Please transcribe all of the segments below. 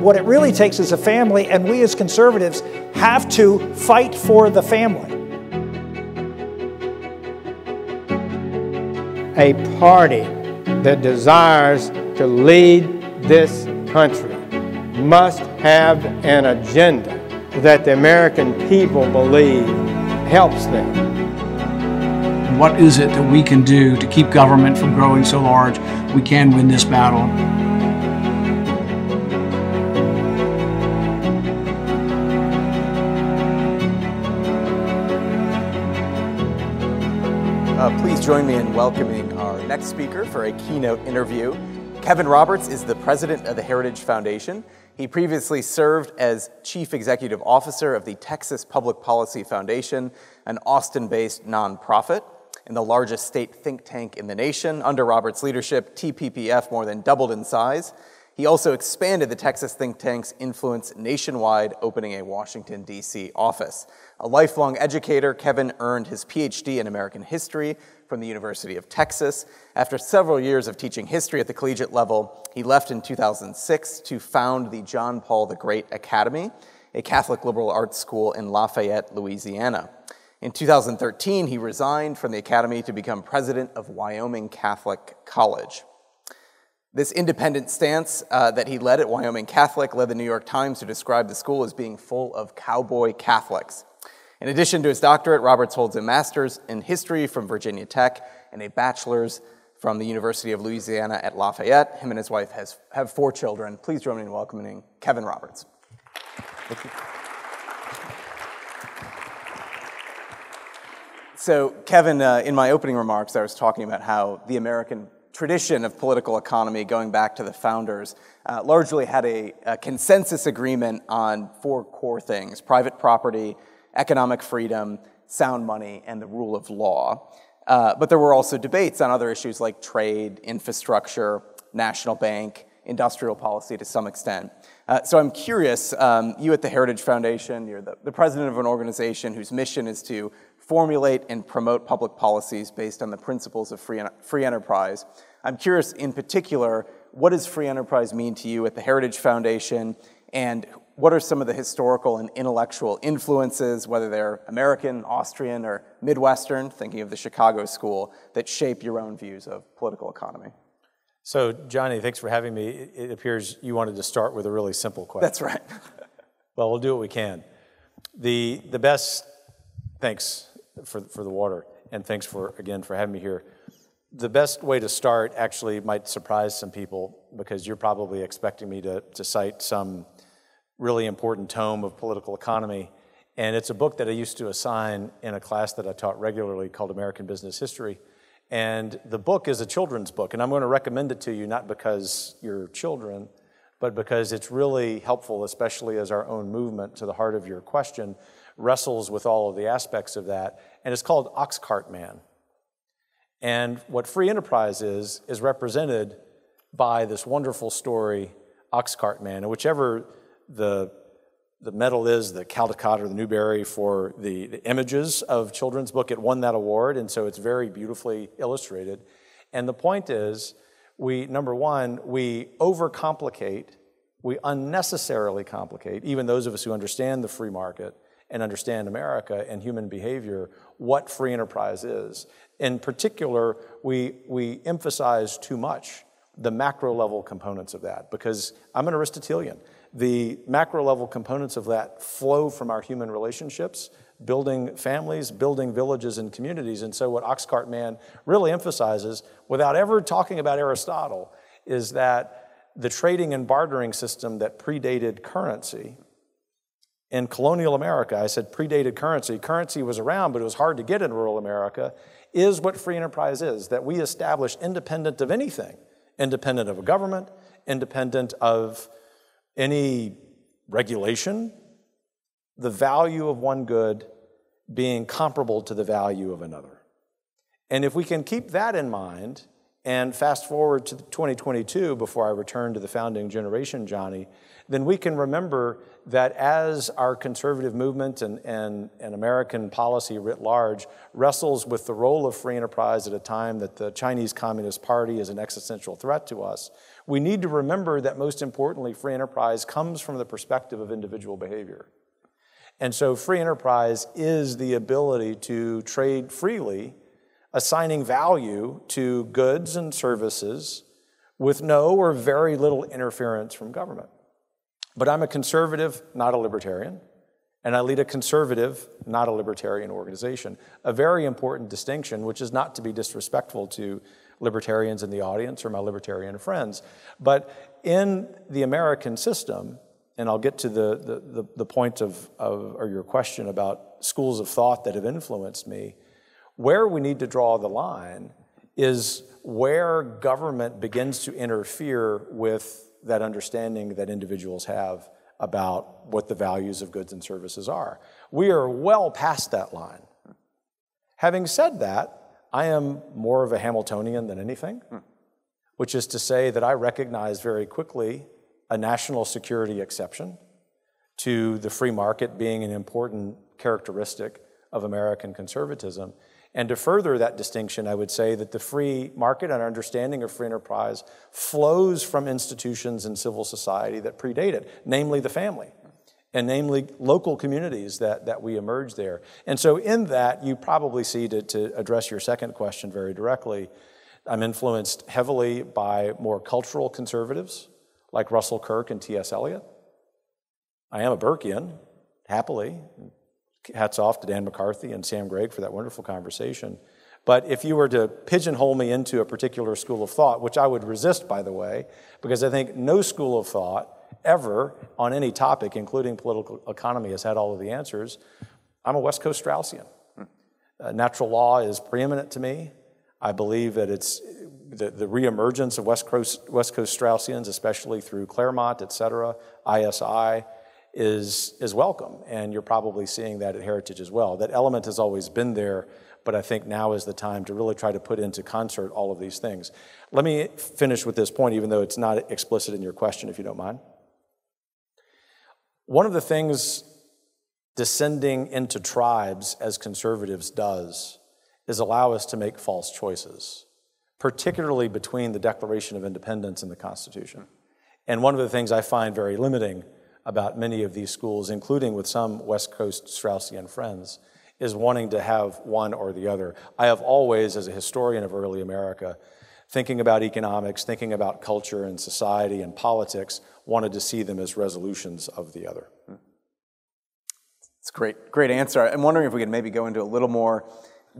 what it really takes is a family, and we as conservatives have to fight for the family. A party that desires to lead this country must have an agenda that the American people believe helps them. What is it that we can do to keep government from growing so large we can win this battle? Join me in welcoming our next speaker for a keynote interview. Kevin Roberts is the president of the Heritage Foundation. He previously served as chief executive officer of the Texas Public Policy Foundation, an Austin based nonprofit and the largest state think tank in the nation. Under Roberts' leadership, TPPF more than doubled in size. He also expanded the Texas think tank's influence nationwide, opening a Washington, D.C. office. A lifelong educator, Kevin earned his PhD in American history from the University of Texas. After several years of teaching history at the collegiate level, he left in 2006 to found the John Paul the Great Academy, a Catholic liberal arts school in Lafayette, Louisiana. In 2013, he resigned from the academy to become president of Wyoming Catholic College. This independent stance uh, that he led at Wyoming Catholic led the New York Times to describe the school as being full of cowboy Catholics. In addition to his doctorate, Roberts holds a master's in history from Virginia Tech and a bachelor's from the University of Louisiana at Lafayette. Him and his wife has, have four children. Please join me in welcoming Kevin Roberts. So, Kevin, uh, in my opening remarks, I was talking about how the American tradition of political economy, going back to the founders, uh, largely had a, a, consensus agreement on four core things private property, economic freedom, sound money, and the rule of law. Uh, but there were also debates on other issues like trade, infrastructure, national bank, industrial policy to some extent. Uh, so I'm curious, um, you at the Heritage Foundation, you're the, the president of an organization whose mission is to formulate and promote public policies based on the principles of free, free enterprise. I'm curious, in particular, what does free enterprise mean to you at the Heritage Foundation, and what are some of the historical and intellectual influences, whether they're American, Austrian, or Midwestern, thinking of the Chicago School, that shape your own views of political economy? So, Johnny, thanks for having me. It appears you wanted to start with a really simple question. That's right. well, we'll do what we can. The, the best, thanks for, for the water. And thanks for, again, for having me here. The best way to start actually might surprise some people because you're probably expecting me to, to cite some really important tome of political economy. And it's a book that I used to assign in a class that I taught regularly called American Business History. And the book is a children's book, and I'm going to recommend it to you not because you're children, but because it's really helpful, especially as our own movement to the heart of your question wrestles with all of the aspects of that and it's called Oxcart Man. And what free enterprise is, is represented by this wonderful story, Oxcart Man. And whichever the, the medal is, the Caldecott or the Newbery for the, the images of children's book, it won that award, and so it's very beautifully illustrated. And the point is, we, number one, we overcomplicate, we unnecessarily complicate, even those of us who understand the free market and understand America and human behavior, what free enterprise is. In particular, we, we emphasize too much the macro level components of that because I'm an Aristotelian. The macro level components of that flow from our human relationships, building families, building villages and communities. And so, what Oxcart Man really emphasizes, without ever talking about Aristotle, is that the trading and bartering system that predated currency in colonial America, I said predated currency. Currency was around, but it was hard to get in rural America, is what free enterprise is that we establish independent of anything, independent of a government, independent of any regulation, the value of one good being comparable to the value of another. And if we can keep that in mind and fast forward to 2022, before I return to the founding generation, Johnny, then we can remember that as our conservative movement and, and, and American policy writ large wrestles with the role of free enterprise at a time that the Chinese Communist Party is an existential threat to us, we need to remember that most importantly, free enterprise comes from the perspective of individual behavior. And so free enterprise is the ability to trade freely, assigning value to goods and services with no or very little interference from government. But I'm a conservative, not a libertarian, and I lead a conservative, not a libertarian organization. A very important distinction, which is not to be disrespectful to libertarians in the audience or my libertarian friends. But in the American system, and I'll get to the, the, the, the point of, of, or your question about schools of thought that have influenced me, where we need to draw the line is where government begins to interfere with that understanding that individuals have about what the values of goods and services are. We are well past that line. Having said that, I am more of a Hamiltonian than anything, hmm. which is to say that I recognize very quickly a national security exception to the free market being an important characteristic of American conservatism. And to further that distinction, I would say that the free market and our understanding of free enterprise flows from institutions in civil society that predate it, namely the family, and namely local communities that, that we emerge there. And so, in that, you probably see, to, to address your second question very directly, I'm influenced heavily by more cultural conservatives like Russell Kirk and T.S. Eliot. I am a Burkean, happily, hats off to Dan McCarthy and Sam Gregg for that wonderful conversation. But if you were to pigeonhole me into a particular school of thought, which I would resist, by the way, because I think no school of thought ever on any topic, including political economy, has had all of the answers, I'm a West Coast Straussian. Uh, natural law is preeminent to me. I believe that it's the, the reemergence of West Coast, West Coast Straussians, especially through Claremont, et cetera, ISI, is, is welcome. And you're probably seeing that at Heritage as well. That element has always been there, but I think now is the time to really try to put into concert all of these things. Let me finish with this point, even though it's not explicit in your question, if you don't mind. One of the things descending into tribes as conservatives does is allow us to make false choices, particularly between the Declaration of Independence and the Constitution. And one of the things I find very limiting about many of these schools, including with some West Coast Straussian friends, is wanting to have one or the other. I have always, as a historian of early America, thinking about economics, thinking about culture and society and politics, wanted to see them as resolutions of the other. It's a great, great answer. I'm wondering if we could maybe go into a little more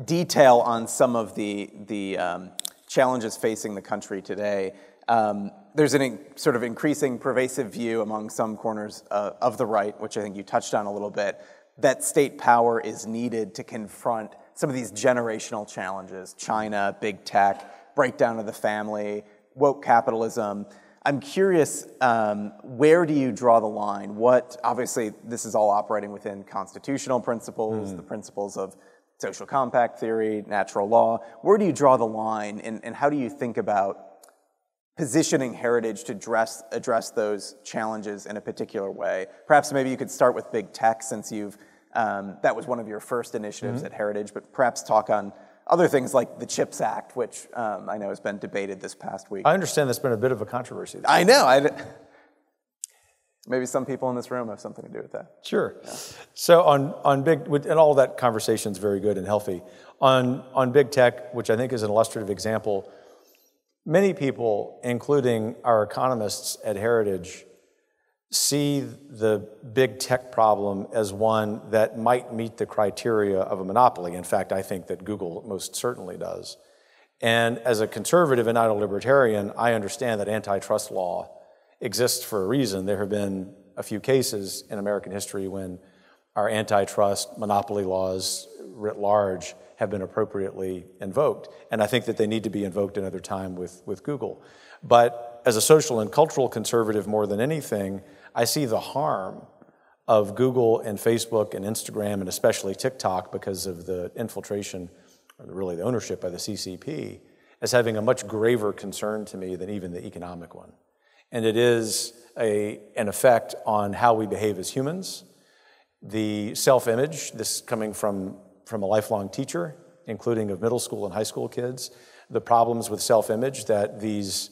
detail on some of the, the um, challenges facing the country today. Um, there's a in, sort of increasing pervasive view among some corners uh, of the right, which I think you touched on a little bit, that state power is needed to confront some of these generational challenges China, big tech, breakdown of the family, woke capitalism. I'm curious, um, where do you draw the line? What, obviously, this is all operating within constitutional principles, mm. the principles of social compact theory, natural law. Where do you draw the line, and, and how do you think about positioning heritage to address, address those challenges in a particular way. Perhaps maybe you could start with big tech since you've, um, that was one of your first initiatives mm-hmm. at Heritage, but perhaps talk on other things like the CHIPS Act, which um, I know has been debated this past week. I understand that's been a bit of a controversy. I know. I, maybe some people in this room have something to do with that. Sure. Yeah. So on, on big, and all that conversation is very good and healthy. On, on big tech, which I think is an illustrative example, Many people, including our economists at Heritage, see the big tech problem as one that might meet the criteria of a monopoly. In fact, I think that Google most certainly does. And as a conservative and not a libertarian, I understand that antitrust law exists for a reason. There have been a few cases in American history when our antitrust monopoly laws writ large have been appropriately invoked. And I think that they need to be invoked another time with, with Google. But as a social and cultural conservative, more than anything, I see the harm of Google and Facebook and Instagram and especially TikTok because of the infiltration, or really the ownership by the CCP. as having a much graver concern to me than even the economic one. And it is a, an effect on how we behave as humans, the self image, this coming from, from a lifelong teacher, including of middle school and high school kids, the problems with self image that these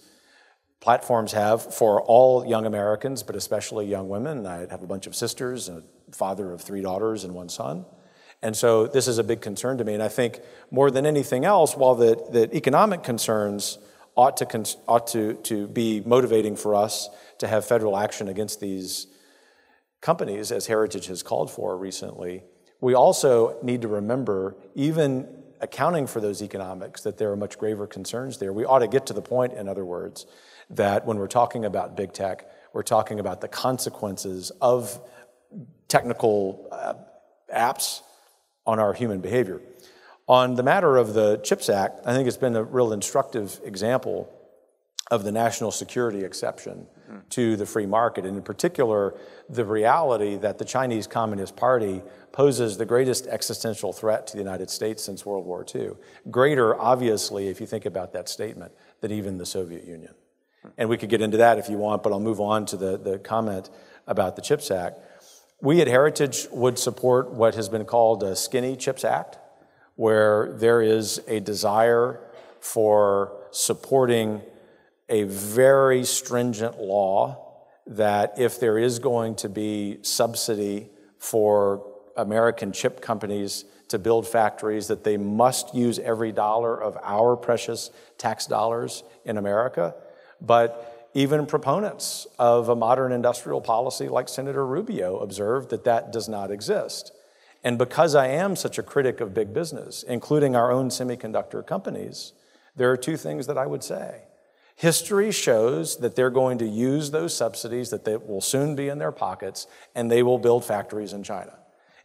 platforms have for all young Americans, but especially young women. I have a bunch of sisters, a father of three daughters and one son. And so this is a big concern to me. And I think more than anything else, while the, the economic concerns ought, to, ought to, to be motivating for us to have federal action against these companies, as Heritage has called for recently, we also need to remember, even accounting for those economics, that there are much graver concerns there. We ought to get to the point, in other words, that when we're talking about big tech, we're talking about the consequences of technical uh, apps on our human behavior. On the matter of the CHIPS Act, I think it's been a real instructive example of the national security exception. To the free market, and in particular, the reality that the Chinese Communist Party poses the greatest existential threat to the United States since World War II. Greater, obviously, if you think about that statement, than even the Soviet Union. And we could get into that if you want, but I'll move on to the, the comment about the CHIPS Act. We at Heritage would support what has been called a Skinny Chips Act, where there is a desire for supporting a very stringent law that if there is going to be subsidy for American chip companies to build factories, that they must use every dollar of our precious tax dollars in America. But even proponents of a modern industrial policy like Senator Rubio observed that that does not exist. And because I am such a critic of big business, including our own semiconductor companies, there are two things that I would say. History shows that they're going to use those subsidies that they will soon be in their pockets and they will build factories in China.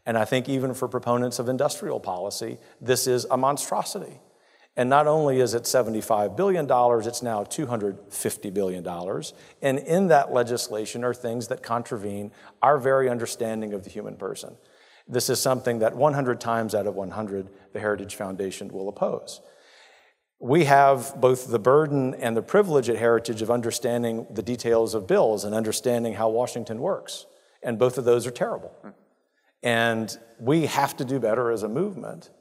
And I think even for proponents of industrial policy, this is a monstrosity. And not only is it $75 billion, it's now $250 billion. And in that legislation are things that contravene our very understanding of the human person. This is something that 100 times out of 100, the Heritage Foundation will oppose. We have both the burden and the privilege at Heritage of understanding the details of bills and understanding how Washington works. And both of those are terrible. And we have to do better as a movement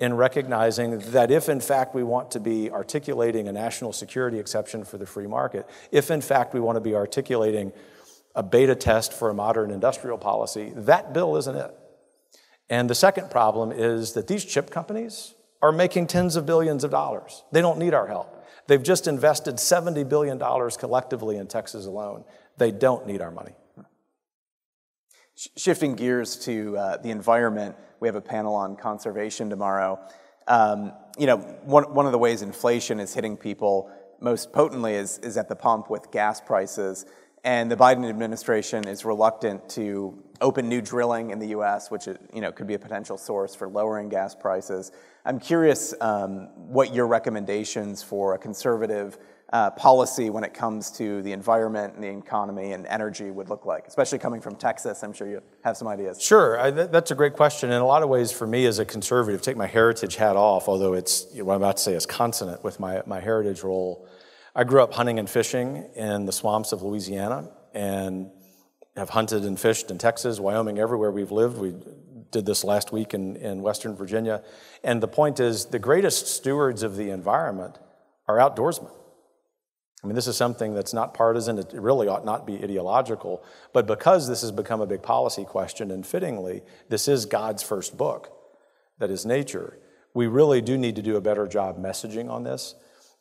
in recognizing that if, in fact, we want to be articulating a national security exception for the free market, if, in fact, we want to be articulating a beta test for a modern industrial policy, that bill isn't it. And the second problem is that these chip companies are making tens of billions of dollars. They don't need our help. They've just invested $70 billion collectively in Texas alone. They don't need our money. Shifting gears to uh, the environment, we have a panel on conservation tomorrow. Um, you know, one, one of the ways inflation is hitting people most potently is, is at the pump with gas prices. And the Biden administration is reluctant to open new drilling in the U.S., which you know could be a potential source for lowering gas prices. I'm curious um, what your recommendations for a conservative uh, policy when it comes to the environment and the economy and energy would look like, especially coming from Texas? I'm sure you have some ideas. Sure, I, that's a great question. In a lot of ways, for me as a conservative, take my heritage hat off, although it's what I'm about to say is consonant with my, my heritage role. I grew up hunting and fishing in the swamps of Louisiana and have hunted and fished in Texas, Wyoming, everywhere we've lived. We did this last week in, in Western Virginia. And the point is, the greatest stewards of the environment are outdoorsmen. I mean, this is something that's not partisan, it really ought not be ideological, but because this has become a big policy question, and fittingly, this is God's first book, that is nature, we really do need to do a better job messaging on this.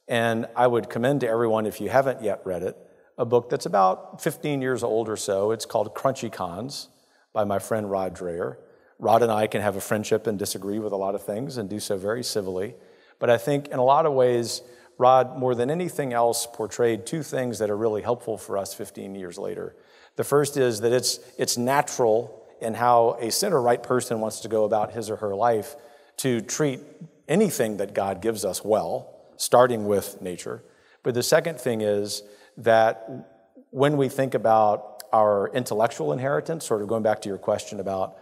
And I would commend to everyone, if you haven't yet read it, a book that's about 15 years old or so. It's called Crunchy Cons by my friend Rod Dreher. Rod and I can have a friendship and disagree with a lot of things and do so very civilly. But I think in a lot of ways, Rod, more than anything else, portrayed two things that are really helpful for us 15 years later. The first is that it's, it's natural in how a center right person wants to go about his or her life to treat anything that God gives us well, starting with nature. But the second thing is that when we think about our intellectual inheritance, sort of going back to your question about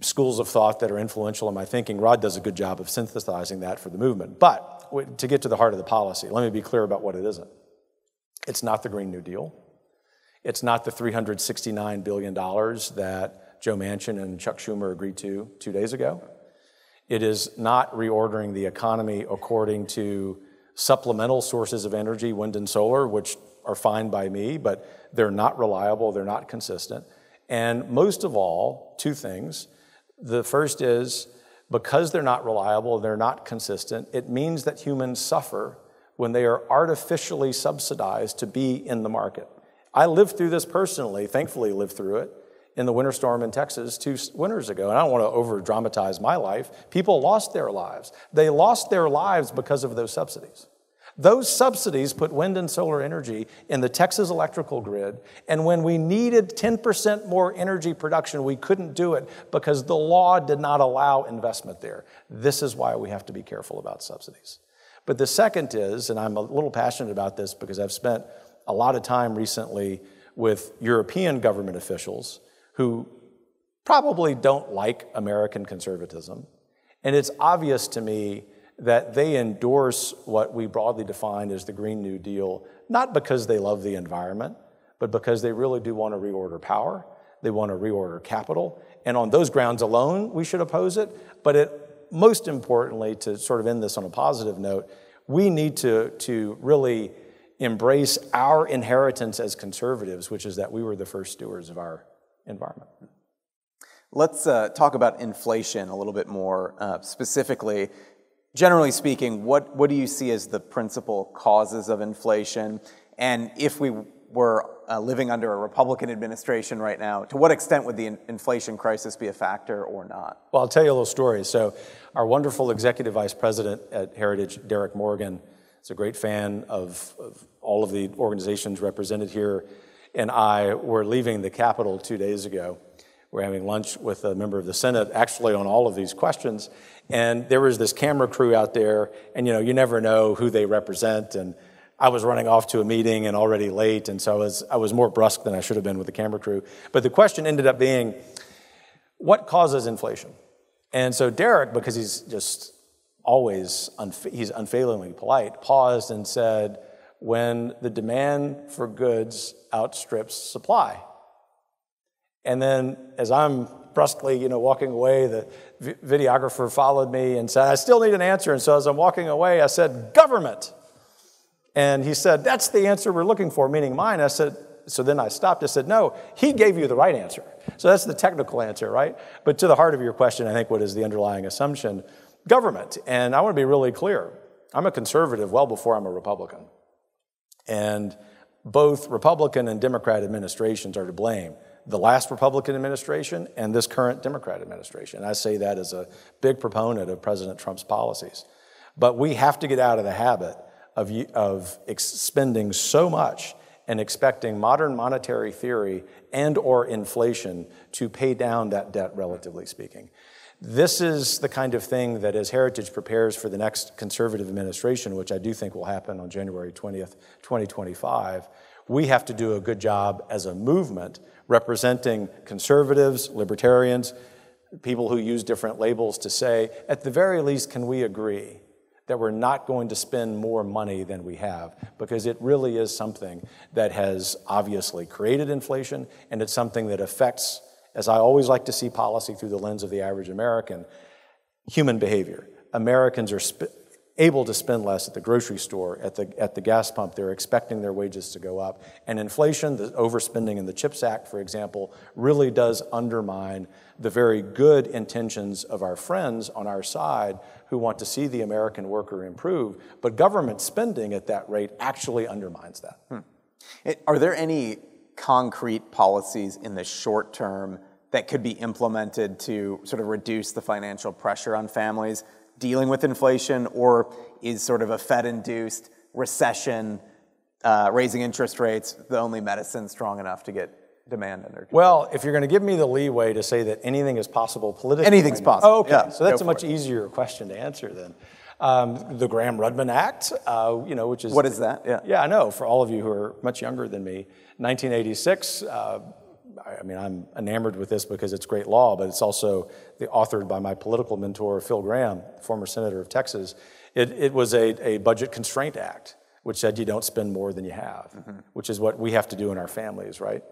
schools of thought that are influential in my thinking. Rod does a good job of synthesizing that for the movement. But to get to the heart of the policy, let me be clear about what it isn't. It's not the Green New Deal. It's not the $369 billion that Joe Manchin and Chuck Schumer agreed to two days ago. It is not reordering the economy according to supplemental sources of energy, wind and solar, which are fine by me, but they're not reliable, they're not consistent. And most of all, two things. The first is because they're not reliable, they're not consistent, it means that humans suffer when they are artificially subsidized to be in the market. I lived through this personally, thankfully, lived through it in the winter storm in Texas two winters ago. And I don't want to over dramatize my life. People lost their lives. They lost their lives because of those subsidies. Those subsidies put wind and solar energy in the Texas electrical grid, and when we needed 10% more energy production, we couldn't do it because the law did not allow investment there. This is why we have to be careful about subsidies. But the second is, and I'm a little passionate about this because I've spent a lot of time recently with European government officials who probably don't like American conservatism. And it's obvious to me that they endorse what we broadly define as the Green New Deal, not because they love the environment, but because they really do want to reorder power, they want to reorder capital. And on those grounds alone, we should oppose it. But it, most importantly, to sort of end this on a positive note, we need to, to really embrace our inheritance as conservatives, which is that we were the first stewards of our environment. Let's uh, talk about inflation a little bit more uh, specifically generally speaking, what, what do you see as the principal causes of inflation? And if we were uh, living under a Republican administration right now, to what extent would the in- inflation crisis be a factor or not? Well, I'll tell you a little story. So, our wonderful executive vice president at Heritage, Derrick Morgan, is a great fan of, of all of the organizations represented here, and I were leaving the Capitol two days ago. We're having lunch with a member of the Senate, actually, on all of these questions. And there was this camera crew out there, and you know, you never know who they represent. And I was running off to a meeting and already late, and so I was, I was more brusque than I should have been with the camera crew. But the question ended up being, what causes inflation? And so Derrick, because he's just always, unfa- he's unfailingly polite, paused and said, when the demand for goods outstrips supply. And then as I'm brusquely, you know, walking away, the videographer followed me and said, I still need an answer. And so as I'm walking away, I said, government. And he said, That's the answer we're looking for, meaning mine. I said, So then I stopped. I said, No, he gave you the right answer. So that's the technical answer, right? But to the heart of your question, I think what is the underlying assumption? Government. And I want to be really clear I'm a conservative well before I'm a Republican. And both Republican and Democrat administrations are to blame the last Republican administration and this current Democrat administration. I say that as a big proponent of President Trump's policies. But we have to get out of the habit of, of spending so much and expecting modern monetary theory and or inflation to pay down that debt relatively speaking this is the kind of thing that as heritage prepares for the next conservative administration which i do think will happen on january 20th 2025 we have to do a good job as a movement representing conservatives, libertarians, people who use different labels to say, at the very least, can we agree that we're not going to spend more money than we have? Because it really is something that has obviously created inflation, and it's something that affects, as I always like to see policy through the lens of the average American, human behavior. Americans are sp- able to spend less at the grocery store, at the, at the gas pump. They're expecting their wages to go up. And inflation, the overspending in the CHIPS Act, for example, really does undermine the very good intentions of our friends on our side who want to see the American worker improve. But government spending at that rate actually undermines that. Hmm. Are there any concrete policies in the short term that could be implemented to sort of reduce the financial pressure on families? dealing with inflation, or is sort of a Fed induced recession, uh, raising interest rates, the only medicine strong enough to get demand under control? Well, if you're going to give me the leeway to say that anything is possible politically, anything's possible. Oh, okay, yeah, so that's a much it. easier question to answer then. Um, the Gramm Rudman Act, uh, you know, which is what is that? Yeah, yeah, I know. For all of you who are much younger than me, 1986. Uh, I mean, I'm enamored with this because it's great law, but it's also the, authored by my political mentor, Phil Gramm, former senator of Texas. It, it was a, a budget constraint act, which said you don't spend more than you have, mm-hmm. which is what we have to do in our families, right?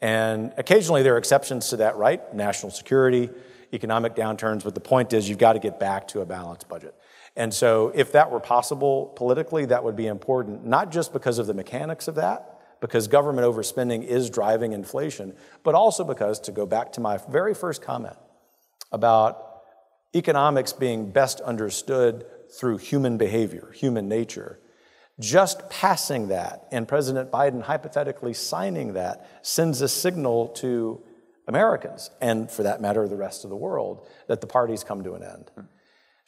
And occasionally there are exceptions to that, right? National security, economic downturns, but the point is you've got to get back to a balanced budget. And so if that were possible politically, that would be important, not just because of the mechanics of that, because government overspending is driving inflation, but also because, to go back to my very first comment about economics being best understood through human behavior, human nature, just passing that and President Biden hypothetically signing that sends a signal to Americans, and for that matter, the rest of the world, that the party's come to an end.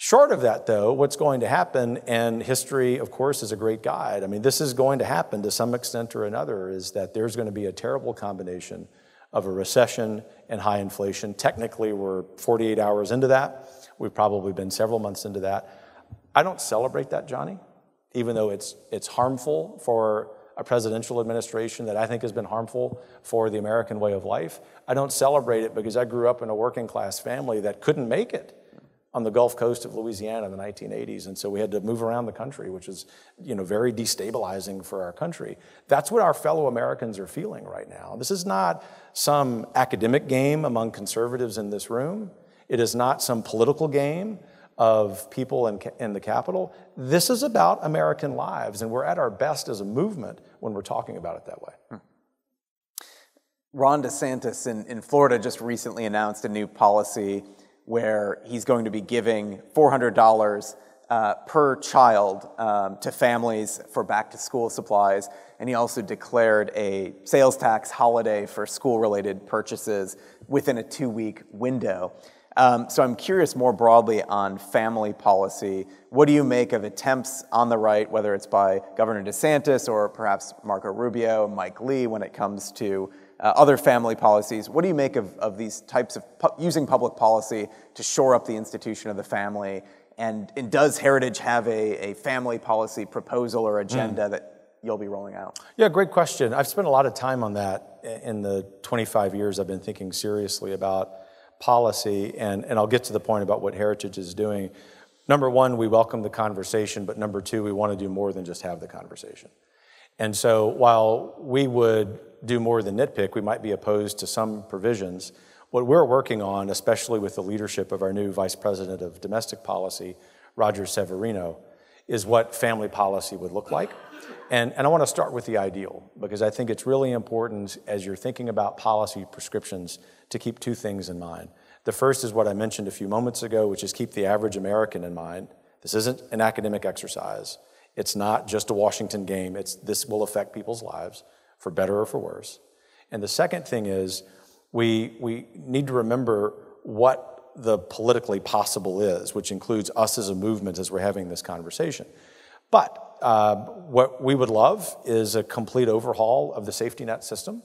Short of that, though, what's going to happen, and history, of course, is a great guide. I mean, this is going to happen to some extent or another, is that there's going to be a terrible combination of a recession and high inflation. Technically, we're 48 hours into that. We've probably been several months into that. I don't celebrate that, Johnny, even though it's, it's harmful for a presidential administration that I think has been harmful for the American way of life. I don't celebrate it because I grew up in a working class family that couldn't make it on the Gulf Coast of Louisiana in the 1980s, and so we had to move around the country, which is you know very destabilizing for our country. That's what our fellow Americans are feeling right now. This is not some academic game among conservatives in this room. It is not some political game of people in, in the Capitol. This is about American lives, and we're at our best as a movement when we're talking about it that way. Hmm. Ron DeSantis in, in Florida just recently announced a new policy where he's going to be giving $400 uh, per child um, to families for back to school supplies. And he also declared a sales tax holiday for school related purchases within a two week window. Um, so I'm curious more broadly on family policy. What do you make of attempts on the right, whether it's by Governor DeSantis or perhaps Marco Rubio, Mike Lee, when it comes to uh, other family policies. What do you make of, of these types of pu- using public policy to shore up the institution of the family? And, and does Heritage have a, a family policy proposal or agenda mm. that you'll be rolling out? Yeah, great question. I've spent a lot of time on that in the 25 years I've been thinking seriously about policy, and, and I'll get to the point about what Heritage is doing. Number one, we welcome the conversation, but number two, we want to do more than just have the conversation. And so while we would do more than nitpick, we might be opposed to some provisions. What we're working on, especially with the leadership of our new Vice President of Domestic Policy, Roger Severino, is what family policy would look like. And, and I want to start with the ideal, because I think it's really important as you're thinking about policy prescriptions to keep two things in mind. The first is what I mentioned a few moments ago, which is keep the average American in mind. This isn't an academic exercise. It's not just a Washington game. It's, this will affect people's lives for better or for worse. And the second thing is we, we need to remember what the politically possible is, which includes us as a movement as we're having this conversation. But uh, what we would love is a complete overhaul of the safety net system.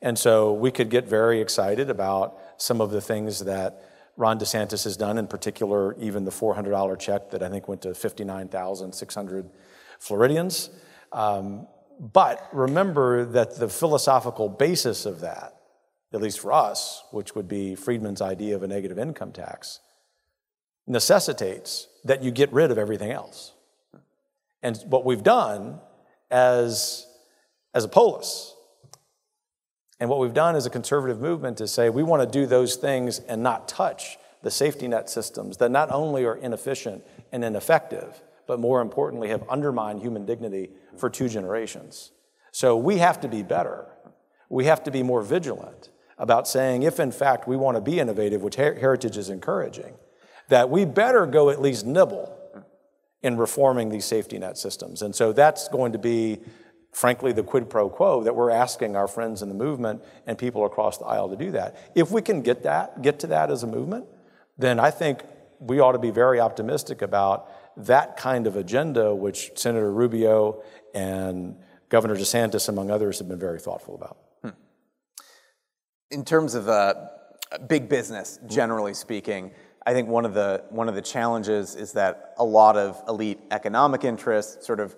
And so we could get very excited about some of the things that Ron DeSantis has done, in particular, even the $400 check that I think went to 59,600 Floridians. Um, but remember that the philosophical basis of that, at least for us, which would be Friedman's idea of a negative income tax, necessitates that you get rid of everything else. And what we've done as, as a polis, and what we've done as a conservative movement is say we want to do those things and not touch the safety net systems that not only are inefficient and ineffective, but more importantly, have undermined human dignity for two generations. So we have to be better. We have to be more vigilant about saying, if in fact we want to be innovative, which Heritage is encouraging, that we better go at least nibble in reforming these safety net systems. And so that's going to be, frankly, the quid pro quo that we're asking our friends in the movement and people across the aisle to do that. If we can get that, get to that as a movement, then I think we ought to be very optimistic about that kind of agenda, which Senator Rubio and Governor DeSantis, among others, have been very thoughtful about. In terms of uh, big business, generally speaking, I think one of the one of the challenges is that a lot of elite economic interests sort of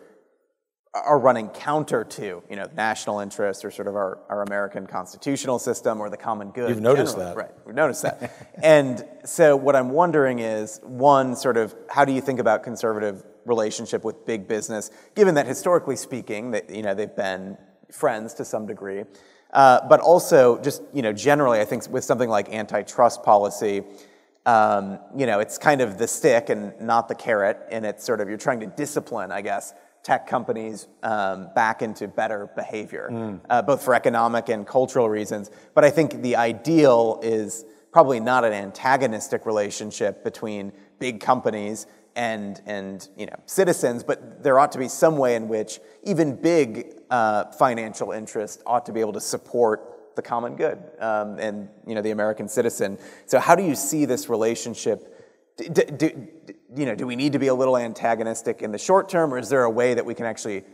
are running counter to, you know, national interests or sort of our, our American constitutional system or the common good. You've noticed generally. that. Right, we've noticed that. and so what I'm wondering is, one, sort of, how do you think about conservative relationship with big business, given that historically speaking, that, you know, they've been friends to some degree. Uh, but also, just, you know, generally, I think with something like antitrust policy, um, you know, it's kind of the stick and not the carrot, and it's sort of, you're trying to discipline, I guess, tech companies um, back into better behavior, mm. uh, both for economic and cultural reasons. But I think the ideal is probably not an antagonistic relationship between big companies and, and you know, citizens, but there ought to be some way in which even big uh, financial interests ought to be able to support the common good um, and you know, the American citizen. So how do you see this relationship? Do, do, you know, do we need to be a little antagonistic in the short term, or is there a way that we can actually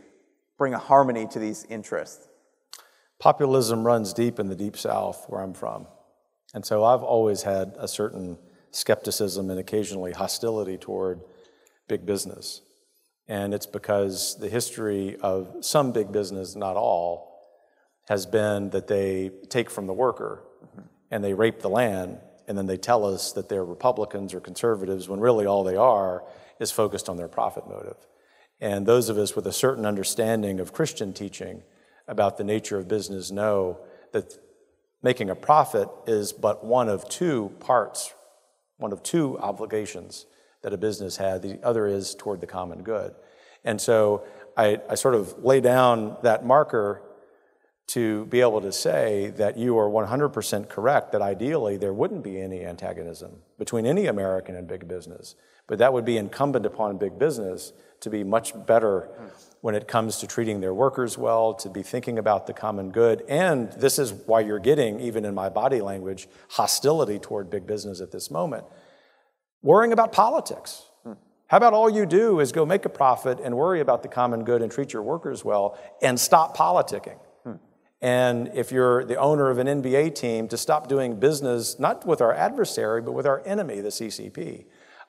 bring a harmony to these interests? Populism runs deep in the deep south where I'm from. And so I've always had a certain skepticism and occasionally hostility toward big business. And it's because the history of some big business, not all, has been that they take from the worker mm-hmm. and they rape the land and then they tell us that they're Republicans or conservatives when really all they are is focused on their profit motive. And those of us with a certain understanding of Christian teaching about the nature of business know that making a profit is but one of two parts, one of two obligations that a business had. The other is toward the common good. And so I, I sort of lay down that marker to be able to say that you are 100% correct that ideally there wouldn't be any antagonism between any American and big business. But that would be incumbent upon big business to be much better when it comes to treating their workers well, to be thinking about the common good. And this is why you're getting, even in my body language, hostility toward big business at this moment. Worrying about politics. How about all you do is go make a profit and worry about the common good and treat your workers well and stop politicking? And if you're the owner of an NBA team, to stop doing business not with our adversary, but with our enemy, the CCP.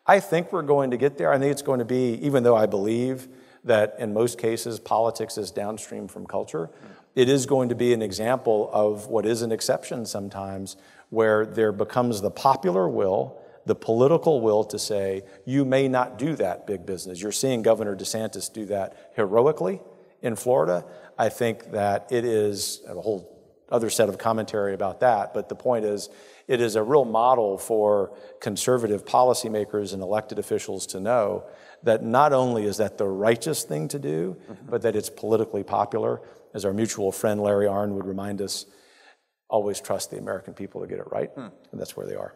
I think we're going to get there. I think it's going to be, even though I believe that in most cases politics is downstream from culture, it is going to be an example of what is an exception sometimes, where there becomes the popular will, the political will to say, you may not do that, big business. You're seeing Governor DeSantis do that heroically in Florida. I think that it is a whole other set of commentary about that, but the point is, it is a real model for conservative policymakers and elected officials to know that not only is that the righteous thing to do, mm-hmm. but that it's politically popular. As our mutual friend Larry Arnn would remind us, always trust the American people to get it right, mm. and that's where they are.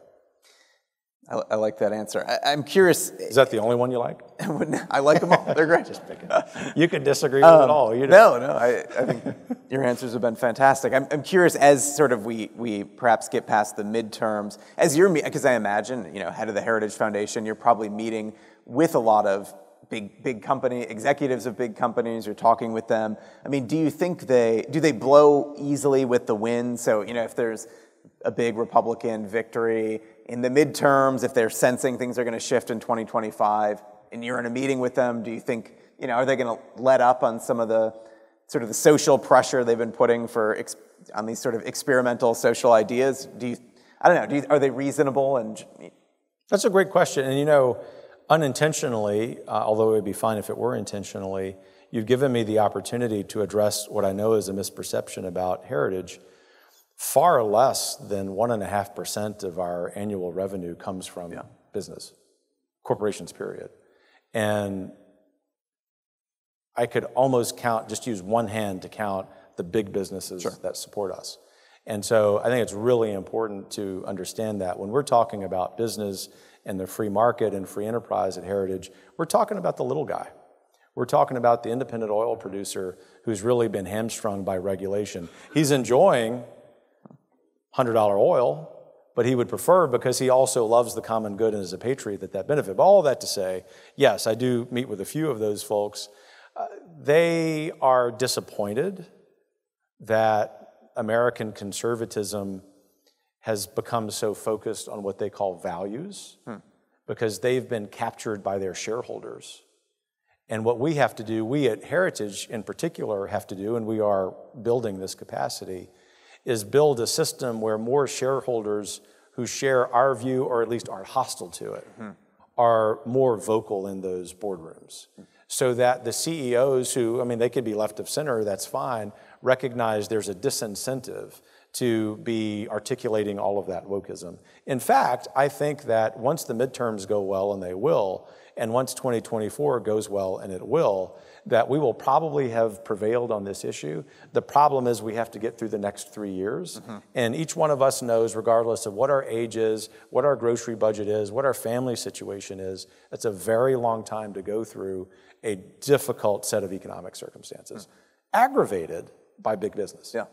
I, I, like that answer. I, am curious. Is that the only one you like? I like them all. They're great. Just picking. You can disagree with um, it all. You no, no. I, I think your answers have been fantastic. I'm, I'm, curious as sort of we we perhaps get past the midterms as you're because I imagine you know head of the Heritage Foundation, you're probably meeting with a lot of big big company executives of big companies. You're talking with them. I mean, do you think they do they blow easily with the wind? So you know if there's a big Republican victory in the midterms, if they're sensing things are going to shift in 2025, and you're in a meeting with them, do you think, you know, are they going to let up on some of the sort of the social pressure they've been putting for on these sort of experimental social ideas? Do you, I don't know, do you, are they reasonable? And that's a great question. And you know, unintentionally, uh, although it would be fine if it were intentionally, you've given me the opportunity to address what I know is a misperception about heritage far less than 1.5% of our annual revenue comes from yeah. business, corporations, period. And I could almost count, just use one hand to count the big businesses sure. that support us. And so I think it's really important to understand that when we're talking about business and the free market and free enterprise at Heritage, we're talking about the little guy. We're talking about the independent oil producer who's really been hamstrung by regulation. He's enjoying $100 oil, but he would prefer because he also loves the common good and is a patriot that that benefit. But all that to say, yes, I do meet with a few of those folks. Uh, they are disappointed that American conservatism has become so focused on what they call values hmm. because they've been captured by their shareholders. And what we have to do, we at Heritage in particular have to do, and we are building this capacity, is build a system where more shareholders who share our view or at least aren't hostile to it mm-hmm. are more vocal in those boardrooms. So that the CEOs who, I mean, they could be left of center, that's fine, recognize there's a disincentive to be articulating all of that wokeism. In fact, I think that once the midterms go well, and they will, and once 2024 goes well, and it will, that we will probably have prevailed on this issue. The problem is we have to get through the next three years. Mm-hmm. And each one of us knows, regardless of what our age is, what our grocery budget is, what our family situation is, it's a very long time to go through a difficult set of economic circumstances, mm-hmm. aggravated by big business. Yeah.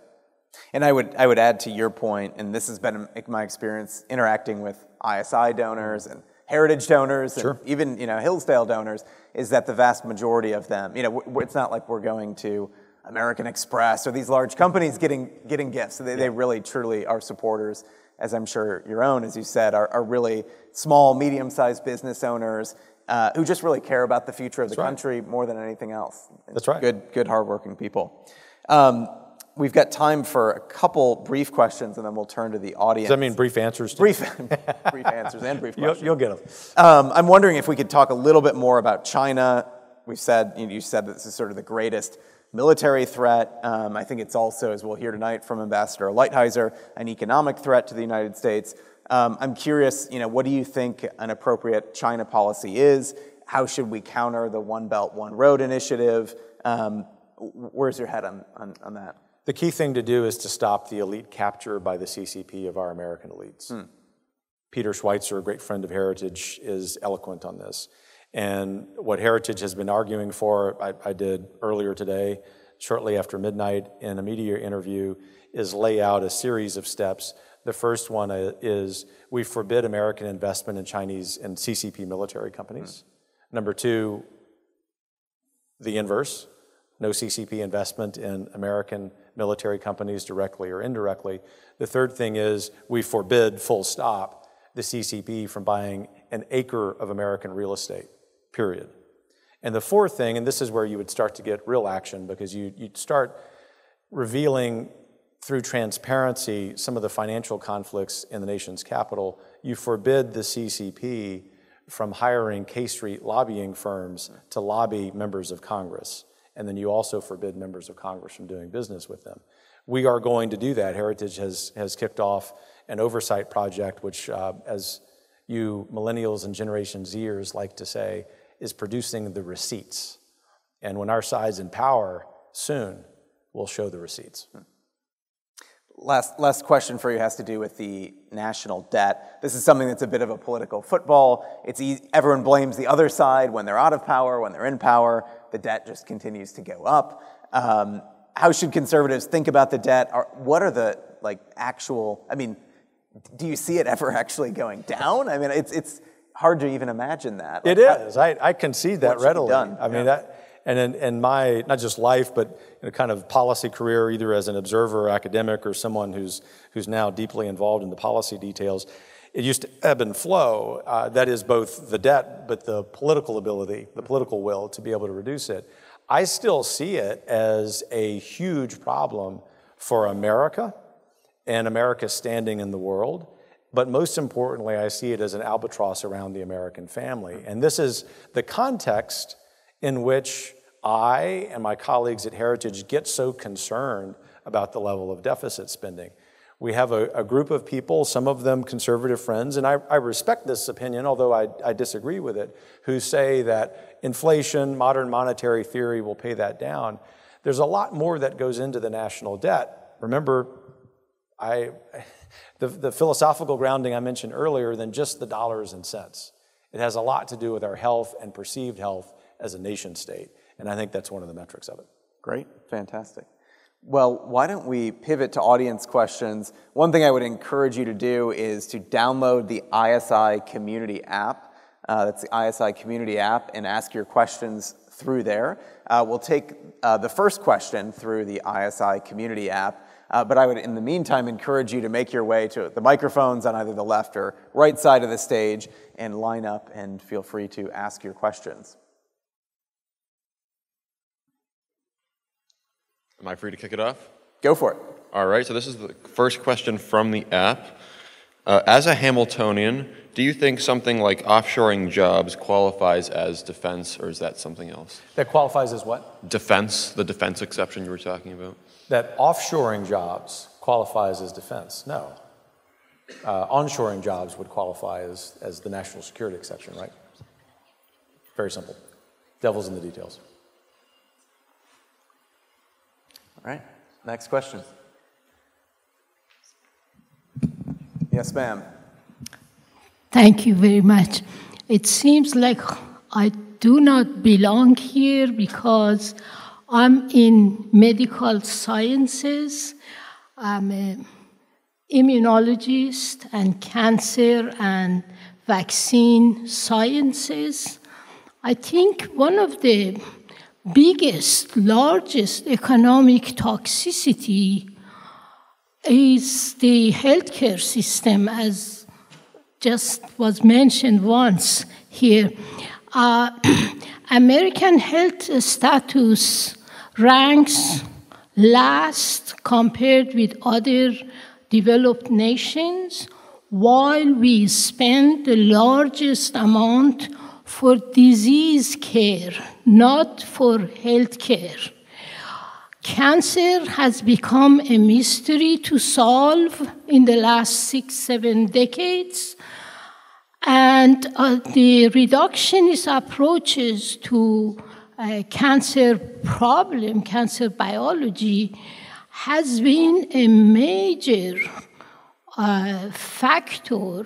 And I would, I would add to your point, and this has been my experience interacting with ISI donors and heritage donors sure. and even you know Hillsdale donors, is that the vast majority of them, you know, it's not like we're going to American Express or these large companies getting getting gifts. They, yeah. they really truly are supporters, as I'm sure your own, as you said, are, are really small, medium-sized business owners uh, who just really care about the future of the That's country more than anything else. That's right. Good, good, hardworking people. Um, we've got time for a couple brief questions, and then we'll turn to the audience. Does that mean brief answers? Brief, brief answers and brief questions. You'll, you'll get them. Um, I'm wondering if we could talk a little bit more about China. We've said you, know, you said that this is sort of the greatest military threat. Um, I think it's also, as we'll hear tonight from Ambassador Lighthizer, an economic threat to the United States. Um, I'm curious, you know, what do you think an appropriate China policy is? How should we counter the One Belt, One Road initiative? Um, where's your head on, on, on that? The key thing to do is to stop the elite capture by the CCP of our American elites. Hmm. Peter Schweizer, a great friend of Heritage, is eloquent on this. And what Heritage has been arguing for, I, I did earlier today, shortly after midnight in a media interview, is lay out a series of steps. The first one uh, is we forbid American investment in Chinese and CCP military companies. Hmm. Number two, the inverse no CCP investment in American military companies directly or indirectly. The third thing is we forbid, full stop, the CCP from buying an acre of American real estate, period. And the fourth thing, and this is where you would start to get real action because you, you'd start revealing through transparency some of the financial conflicts in the nation's capital. You forbid the CCP from hiring K Street lobbying firms to lobby members of Congress and then you also forbid members of Congress from doing business with them. We are going to do that. Heritage has, has kicked off an oversight project, which, uh, as you millennials and Generation Zers like to say, is producing the receipts. And when our side's in power, soon we'll show the receipts. Last, last question for you has to do with the national debt. This is something that's a bit of a political football. It's everyone blames the other side when they're out of power, when they're in power the debt just continues to go up. Um, how should conservatives think about the debt? Are, what are the like actual? I mean, do you see it ever actually going down? I mean, it's it's hard to even imagine that. Like, it is. How, I, I concede that readily. I mean yeah. that. And in, in, my, not just life, but a kind of policy career, either as an observer or academic or someone who's, who's now deeply involved in the policy details, it used to ebb and flow. Uh, that is both the debt, but the political ability, the political will to be able to reduce it. I still see it as a huge problem for America and America's standing in the world. But most importantly, I see it as an albatross around the American family. And this is the context in which I and my colleagues at Heritage get so concerned about the level of deficit spending. We have a, a, group of people, some of them conservative friends, and I, I respect this opinion, although I, I, disagree with it, who say that inflation, modern monetary theory will pay that down. There's a lot more that goes into the national debt. Remember, I, the, the philosophical grounding I mentioned earlier than just the dollars and cents. It has a lot to do with our health and perceived health as a nation state. And I think that's one of the metrics of it. Great, fantastic. Well, why don't we pivot to audience questions? One thing I would encourage you to do is to download the ISI Community app. Uh, that's the ISI Community app, and ask your questions through there. Uh, we'll take uh, the first question through the ISI Community app. Uh, but I would, in the meantime, encourage you to make your way to the microphones on either the left or right side of the stage and line up and feel free to ask your questions. Am I free to kick it off? Go for it. All right, so this is the first question from the app. Uh, as a Hamiltonian, do you think something like offshoring jobs qualifies as defense, or is that something else? That qualifies as what? Defense, the defense exception you were talking about? That offshoring jobs qualifies as defense? No. Uh, onshoring jobs would qualify as, as the national security exception, right? Very simple. Devil's in the details. All right, next question. Yes, ma'am. Thank you very much. It seems like I do not belong here because I'm in medical sciences. I'm an immunologist and cancer and vaccine sciences. I think one of the biggest, largest economic toxicity is the healthcare system, as just was mentioned once here. Uh, American health status ranks last compared with other developed nations, while we spend the largest amount for disease care, not for health care. Cancer has become a mystery to solve in the last six, seven decades. And uh, the reductionist approaches to uh, cancer problem, cancer biology, has been a major uh, factor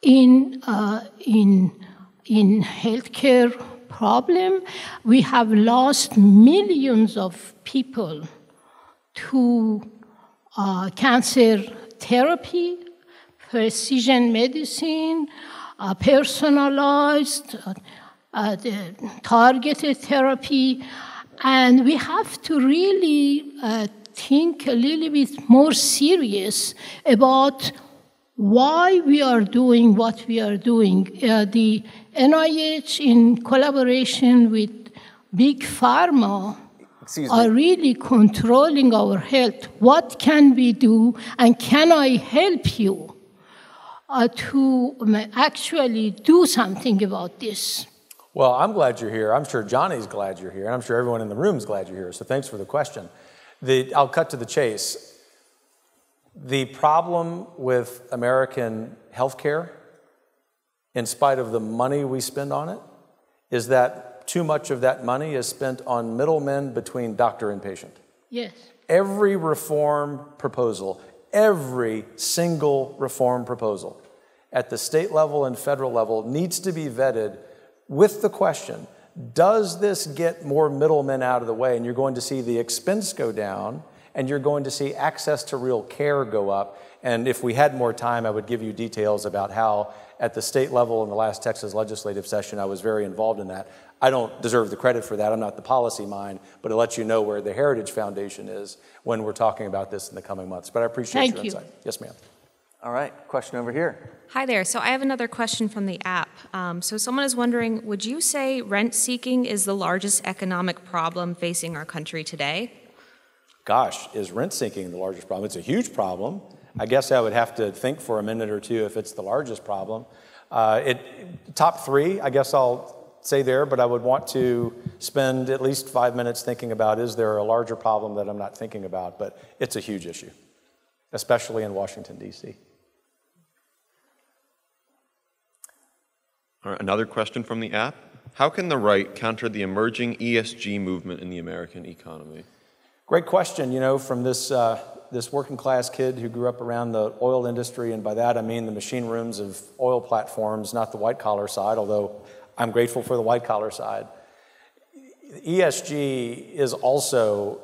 in, uh, in, in healthcare problem. We have lost millions of people to uh, cancer therapy, precision medicine, uh, personalized, uh, uh targeted therapy, and we have to really uh, think a little bit more serious about why we are doing what we are doing. Uh, the NIH, in collaboration with Big Pharma, are really controlling our health. What can we do, and can I help you uh, to um, actually do something about this? Well, I'm glad you're here. I'm sure Johnny's glad you're here, and I'm sure everyone in the room is glad you're here. So thanks for the question. The, I'll cut to the chase. The problem with American healthcare, in spite of the money we spend on it, is that too much of that money is spent on middlemen between doctor and patient. Yes. Every reform proposal, every single reform proposal at the state level and federal level needs to be vetted with the question does this get more middlemen out of the way? And you're going to see the expense go down and you're going to see access to real care go up. And if we had more time, I would give you details about how, at the state level in the last Texas legislative session, I was very involved in that. I don't deserve the credit for that. I'm not the policy mind, but it lets you know where the Heritage Foundation is when we're talking about this in the coming months. But I appreciate Thank your you. insight. Yes, ma'am. All right, question over here. Hi there. So I have another question from the app. Um, so someone is wondering Would you say rent seeking is the largest economic problem facing our country today? gosh, is rent seeking the largest problem? It's a huge problem. I guess I would have to think for a minute or two if it's the largest problem. Uh, it, top three, I guess I'll say there, but I would want to spend at least five minutes thinking about is there a larger problem that I'm not thinking about? But it's a huge issue, especially in Washington, D.C. All right, another question from the app. How can the right counter the emerging ESG movement in the American economy? Great question, you know, from this, uh, this working class kid who grew up around the oil industry, and by that I mean the machine rooms of oil platforms, not the white collar side, although I'm grateful for the white collar side. ESG is also,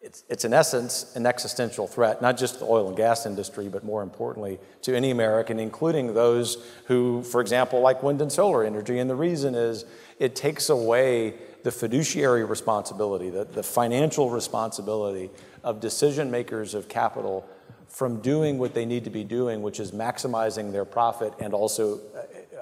it's, it's in essence an existential threat, not just the oil and gas industry, but more importantly to any American, including those who, for example, like wind and solar energy. And the reason is it takes away the fiduciary responsibility, the, the financial responsibility of decision makers of capital from doing what they need to be doing, which is maximizing their profit and also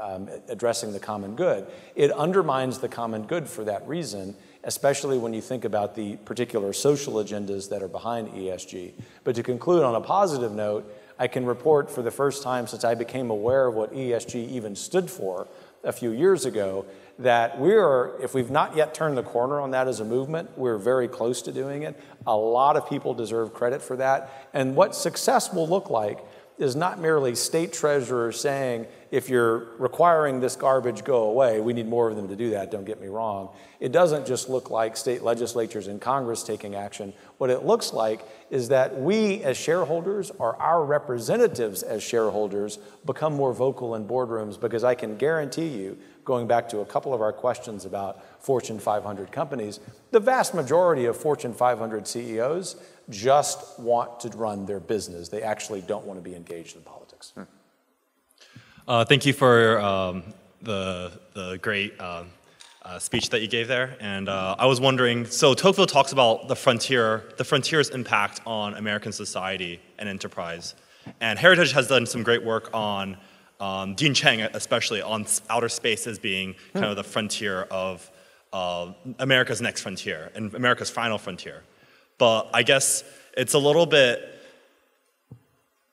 uh, um, addressing the common good. It undermines the common good for that reason. especially when you think about the particular social agendas that are behind ESG. But to conclude on a positive note, I can report for the first time since I became aware of what ESG even stood for a few years ago that we are, if we've not yet turned the corner on that as a movement, we're very close to doing it. A lot of people deserve credit for that. And what success will look like is not merely state treasurers saying, if you're requiring this garbage go away, we need more of them to do that, don't get me wrong. It doesn't just look like state legislatures and Congress taking action. What it looks like is that we as shareholders or our representatives as shareholders become more vocal in boardrooms because I can guarantee you, going back to a couple of our questions about Fortune 500 companies, the vast majority of Fortune 500 CEOs just want to run their business. They actually don't want to be engaged in politics. Hmm. Uh, thank you for um, the, the great uh, uh, speech that you gave there. And uh, I was wondering, so Tocqueville talks about the frontier, the frontier's impact on American society and enterprise. And Heritage has done some great work on um, Dean Cheng, especially on outer space as being kind of the frontier of uh, America's next frontier and America's final frontier. But I guess it's a little bit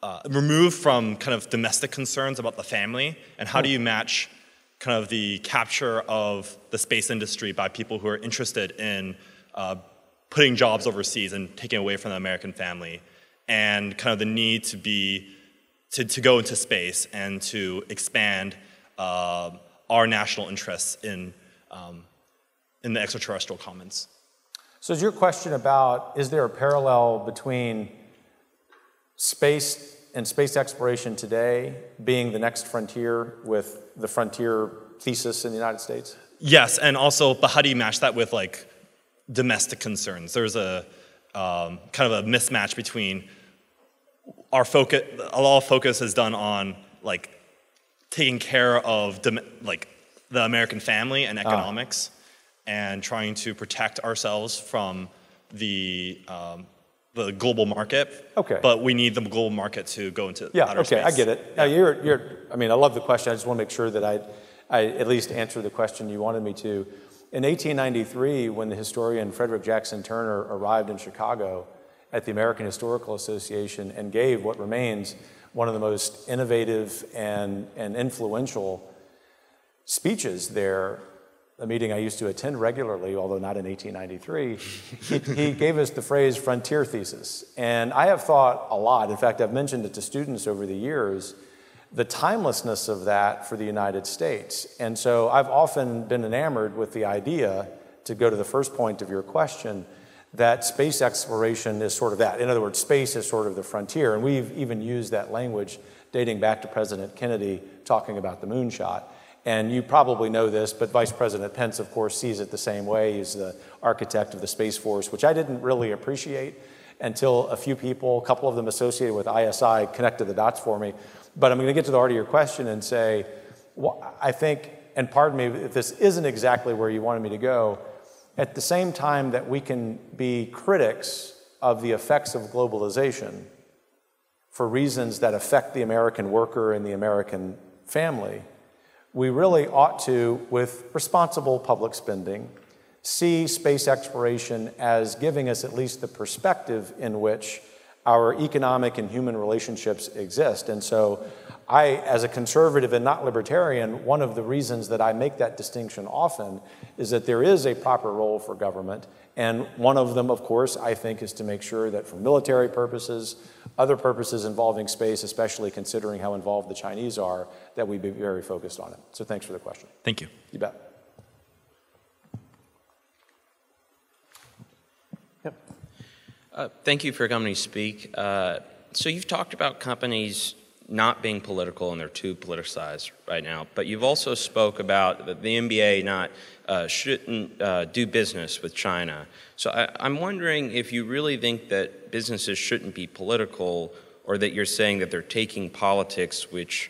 uh, removed from kind of domestic concerns about the family, and how do you match kind of the capture of the space industry by people who are interested in uh, putting jobs overseas and taking away from the American family, and kind of the need to be to, to go into space and to expand uh, our national interests in um, in the extraterrestrial commons. So, is your question about is there a parallel between space and space exploration today being the next frontier with the frontier thesis in the United States? Yes, and also, but how do you match that with like domestic concerns? There's a um, kind of a mismatch between our focus. A lot of focus is done on like taking care of like the American family and ah. economics, and trying to protect ourselves from the um, the global market. Okay. But we need the global market to go into yeah. outer okay, space. I get it. Now you're you're. I mean, I love the question. I just want to make sure that I, I at least answer the question you wanted me to. In 1893, when the historian Frederick Jackson Turner arrived in Chicago at the American Historical Association and gave what remains one of the most innovative and, and influential speeches there a meeting I used to attend regularly, although not in 1893, he, he, gave us the phrase frontier thesis. And I have thought a lot, in fact, I've mentioned it to students over the years, the timelessness of that for the United States. And so I've often been enamored with the idea, to go to the first point of your question, that space exploration is sort of that. In other words, space is sort of the frontier. And we've even used that language dating back to President Kennedy talking about the moonshot. And you probably know this, but Vice President Pence, of course, sees it the same way. He's the architect of the Space Force, which I didn't really appreciate until a few people, a couple of them associated with ISI, connected the dots for me. But I'm going to get to the heart of your question and say, well, I think, and pardon me if this isn't exactly where you wanted me to go, at the same time that we can be critics of the effects of globalization for reasons that affect the American worker and the American family, we really ought to, with responsible public spending, see space exploration as giving us at least the perspective in which our economic and human relationships exist. And so, I, as a conservative and not libertarian, one of the reasons that I make that distinction often is that there is a proper role for government. And one of them, of course, I think, is to make sure that for military purposes, other purposes involving space, especially considering how involved the Chinese are, that we be very focused on it. So thanks for the question. Thank you. You bet. Uh, thank you for coming to speak. Uh, so you've talked about companies not being political and they're too politicized right now, but you've also spoke about the, NBA not uh, shouldn't uh, do business with China. So I, I'm wondering if you really think that businesses shouldn't be political, or that you're saying that they're taking politics which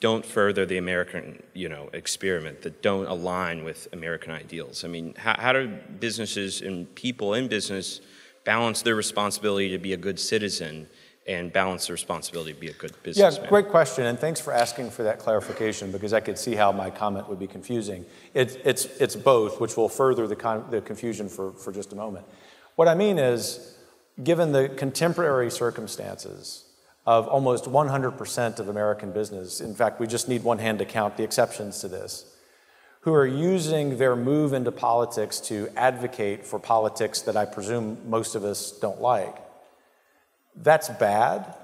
don't further the American, you know, experiment, that don't align with American ideals. I mean, how, how do businesses and people in business balance their responsibility to be a good citizen and balance the responsibility to be a good businessman? Yeah, great question, and thanks for asking for that clarification because I could see how my comment would be confusing. It's, it's, it's both, which will further the, con- the confusion for, for just a moment. What I mean is, given the contemporary circumstances of almost 100% of American business, in fact, we just need one hand to count the exceptions to this, who are using their move into politics to advocate for politics that I presume most of us don't like. That's bad,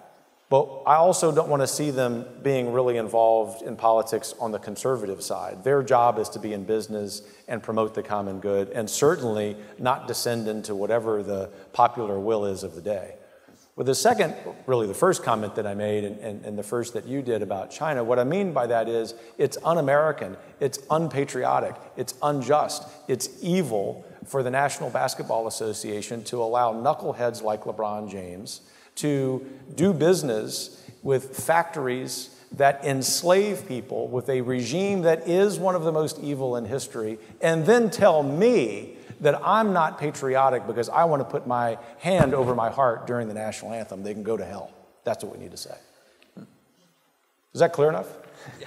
but I also don't want to see them being really involved in politics on the conservative side. Their job is to be in business and promote the common good, and certainly not descend into whatever the popular will is of the day. With the second, really the first comment that I made, and, and, and the first that you did about China, what I mean by that is it's un American, it's unpatriotic, it's unjust, it's evil for the National Basketball Association to allow knuckleheads like LeBron James to do business with factories that enslave people with a regime that is one of the most evil in history, and then tell me that I'm not patriotic because I want to put my hand over my heart during the national anthem. They can go to hell. That's what we need to say. Is that clear enough?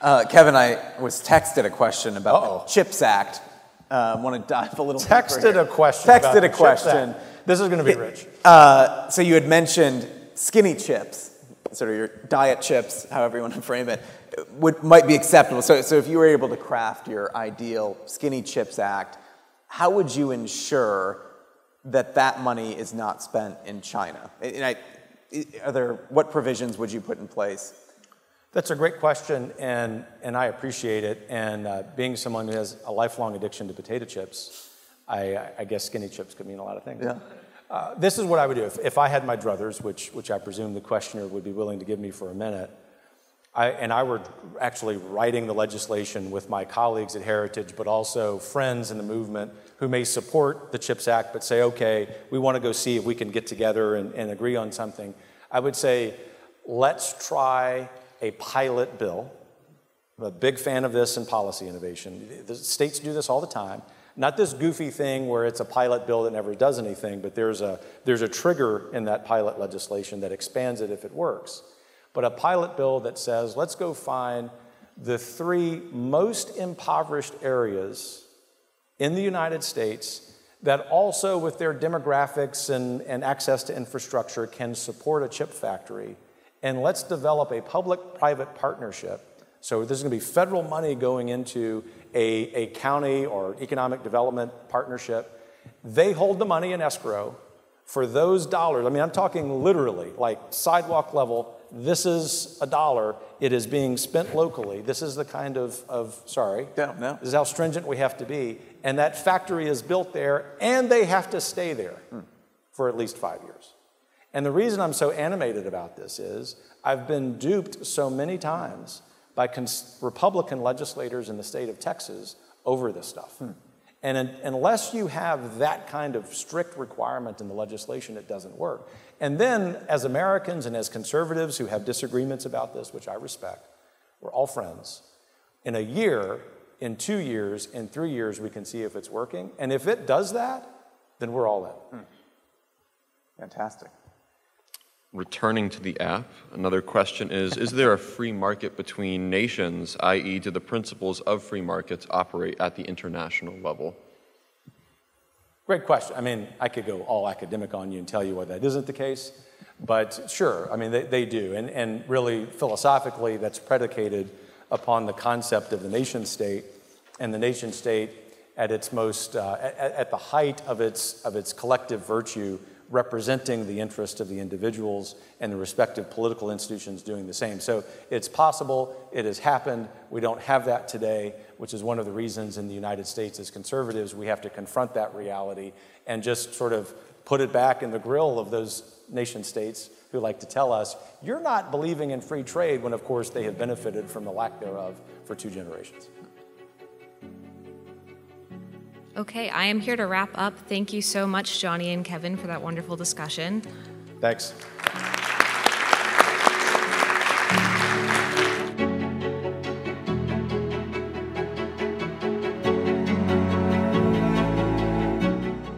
uh, Kevin, I was texted a question about Uh-oh. the CHIPS Act. Uh, want to dive a little texted a question. Texted a question. This is going to be rich. Uh, so you had mentioned skinny chips, sort of your diet chips, however you want to frame it, would might be acceptable. So, so if you were able to craft your ideal Skinny Chips Act, how would you ensure that that money is not spent in China? And I, are there what provisions would you put in place? That's a great question, and, and I appreciate it. And uh, being someone who has a lifelong addiction to potato chips, I, I guess skinny chips could mean a lot of things. Yeah. Uh, this is what I would do if, if I had my druthers, which, which I presume the questioner would be willing to give me for a minute. I, and I were actually writing the legislation with my colleagues at Heritage, but also friends in the movement who may support the CHIPS Act, but say, okay, we want to go see if we can get together and, and agree on something. I would say, let's try a pilot bill. I'm a big fan of this in policy innovation. The states do this all the time. Not this goofy thing where it's a pilot bill that never does anything, but there's a, there's a trigger in that pilot legislation that expands it if it works but a pilot bill that says, let's go find the three most impoverished areas in the United States that also, with their demographics and, and access to infrastructure, can support a chip factory. And let's develop a public private partnership. So, going to be federal money going into a, a county or economic development partnership. They hold the money in escrow for those dollars. I mean, I'm talking literally, like sidewalk level this is a dollar, it is being spent locally. This is the kind of, of sorry, no, no. this is how stringent we have to be. And that factory is built there, and they have to stay there hmm. for at least five years. And the reason I'm so animated about this is I've been duped so many times by cons- Republican legislators in the state of Texas over this stuff. Hmm. And unless you have that kind of strict requirement in the legislation, it doesn't work. And then, as Americans and as conservatives who have disagreements about this, which I respect, we're all friends. In a year, in two years, in three years, we can see if it's working. And if it does that, then we're all in. Hmm. Fantastic. Returning to the app, another question is Is there a free market between nations, i.e., do the principles of free markets operate at the international level? Great question. I mean, I could go all academic on you and tell you why that isn't the case, but sure, I mean, they, they do. And, and really, philosophically, that's predicated upon the concept of the nation state and the nation state at its most, uh, at, at the height of its, of its collective virtue representing the interest of the individuals and the respective political institutions doing the same. So it's possible, it has happened. We don't have that today, which is one of the reasons in the United States as conservatives we have to confront that reality and just sort of put it back in the grill of those nation states who like to tell us, you're not believing in free trade when, of course, they have benefited from the lack thereof for two generations. Okay, I am here to wrap up. Thank you so much, Johnny and Kevin, for that wonderful discussion. Thanks.